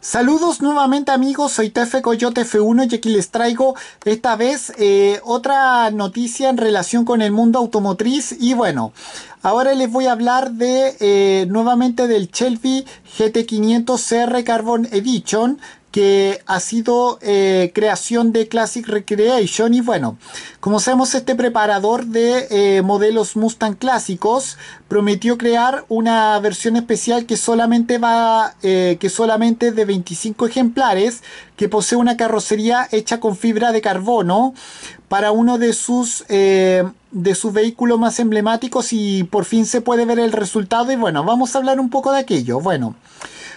Saludos nuevamente amigos, soy Tefe Coyote F1 y aquí les traigo esta vez eh, otra noticia en relación con el mundo automotriz. Y bueno, ahora les voy a hablar de eh, nuevamente del Shelby GT500 CR Carbon Edition que ha sido eh, creación de Classic Recreation y bueno, como sabemos este preparador de eh, modelos Mustang clásicos prometió crear una versión especial que solamente va eh, que solamente de 25 ejemplares que posee una carrocería hecha con fibra de carbono para uno de sus de sus vehículos más emblemáticos y por fin se puede ver el resultado y bueno, vamos a hablar un poco de aquello. Bueno,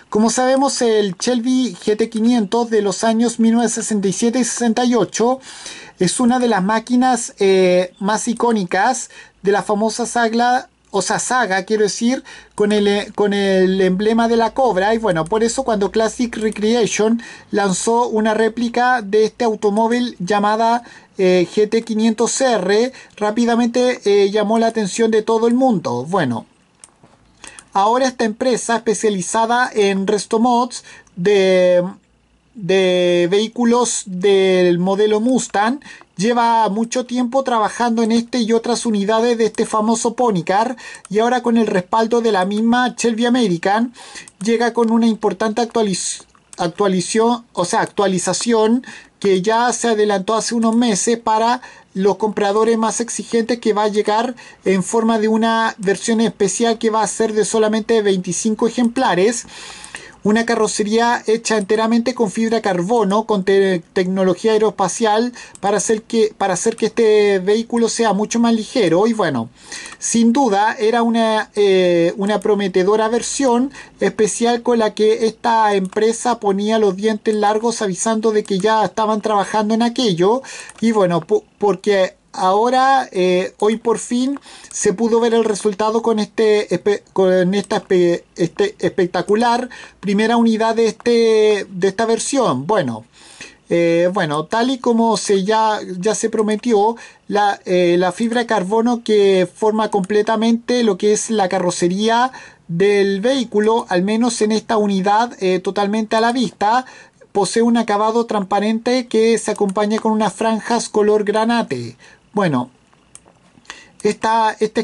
como sabemos, el Shelby GT500 de los años 1967 y 68 es una de las máquinas eh, más icónicas de la famosa saga, o sea, saga, quiero decir, con el, eh, con el emblema de la cobra. Y bueno, por eso cuando Classic Recreation lanzó una réplica de este automóvil llamada eh, GT500R, rápidamente llamó la atención de todo el mundo. Bueno, Ahora esta empresa especializada en restomods de, de vehículos del modelo Mustang lleva mucho tiempo trabajando en este y otras unidades de este famoso Ponycar y ahora con el respaldo de la misma Shelby American llega con una importante actualización, o sea, actualización que ya se adelantó hace unos meses para los compradores más exigentes que va a llegar en forma de una versión especial que va a ser de solamente 25 ejemplares una carrocería hecha enteramente con fibra carbono, con tecnología aeroespacial, para hacer, que, para hacer que este vehículo sea mucho más ligero. Y bueno, sin duda era una, eh, una prometedora versión especial con la que esta empresa ponía los dientes largos avisando de que ya estaban trabajando en aquello. Y bueno, porque ahora, eh, hoy por fin, se pudo ver el resultado con, este, con esta este espectacular primera unidad de, este, de esta versión. Bueno, eh, bueno, tal y como se ya, ya se prometió, la, eh, la, fibra de carbono que forma completamente lo que es la carrocería del vehículo, al menos en esta unidad totalmente a la vista, posee un acabado transparente que se acompaña con unas franjas color granate. Bueno, esta, esta,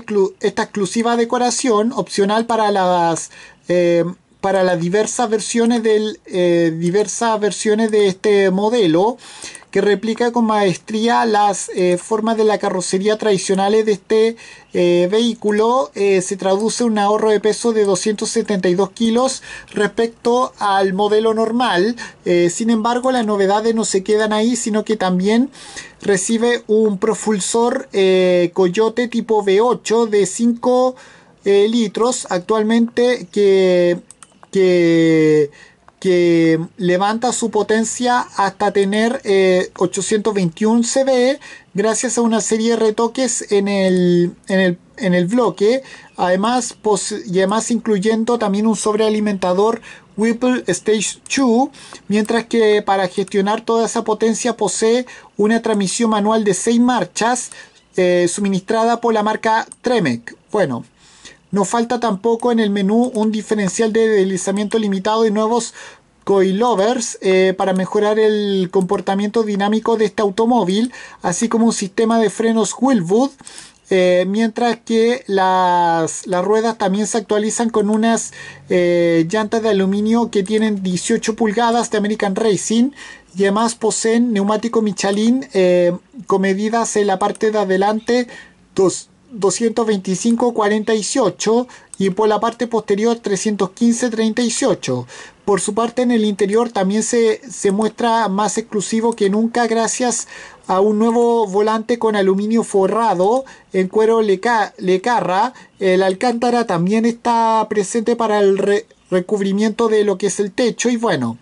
exclusiva decoración opcional para las eh, para las diversas versiones eh, diversas versiones de este modelo que replica con maestría las eh, formas de la carrocería tradicionales de este eh, vehículo. Eh, se traduce un ahorro de peso de 272 kilos respecto al modelo normal. sin embargo, las novedades no se quedan ahí, sino que también recibe un propulsor Coyote tipo V8 de 5 litros actualmente que, que que levanta su potencia hasta tener 821 CB gracias a una serie de retoques en el, en el, bloque. Además, y además incluyendo también un sobrealimentador Whipple Stage 2, mientras que para gestionar toda esa potencia posee una transmisión manual de 6 marchas eh, suministrada por la marca Tremec. Bueno, no falta tampoco en el menú un diferencial de deslizamiento limitado y nuevos coilovers eh, para mejorar el comportamiento dinámico de este automóvil, así como un sistema de frenos Willwood. Eh, mientras que las, ruedas también se actualizan con unas eh, llantas de aluminio que tienen 18 pulgadas de American Racing y además poseen neumático Michelin con medidas en la parte de adelante 225-48 y por la parte posterior 315-38. Por su parte en el interior también se, muestra más exclusivo que nunca gracias a un nuevo volante con aluminio forrado en cuero lecarra. El alcántara también está presente para el recubrimiento de lo que es el techo y bueno,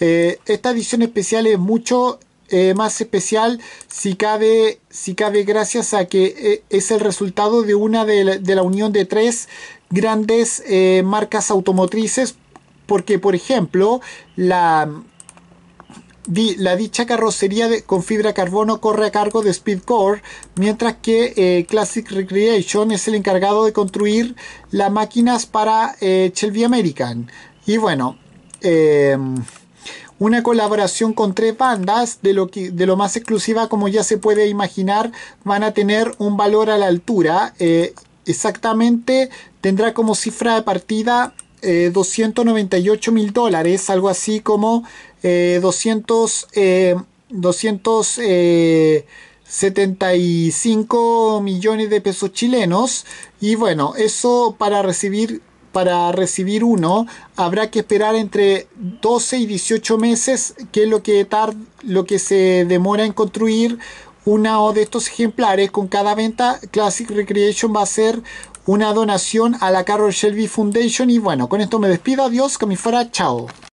eh, esta edición especial es mucho eh, más especial si cabe, si cabe gracias a que eh, es el resultado de una de la, unión de tres grandes eh, marcas automotrices porque por ejemplo la, la dicha carrocería con fibra carbono corre a cargo de Speedcore, mientras que Classic Recreation es el encargado de construir las máquinas para Shelby American. Y bueno, eh, una colaboración con tres bandas de lo, que, de lo más exclusiva como ya se puede imaginar van a tener un valor a la altura. Eh, exactamente tendrá como cifra de partida 298 mil dólares algo así como 200 200 75 millones de pesos chilenos. Y bueno eso para recibir para recibir uno habrá que esperar entre 12 y 18 meses que es lo que lo que se demora en construir uno de estos ejemplares. Con cada venta Classic Recreation va a ser una donación a la Carol Shelby Foundation. Y bueno con esto me despido. Adiós que fuera chao